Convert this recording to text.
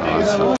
Awesome.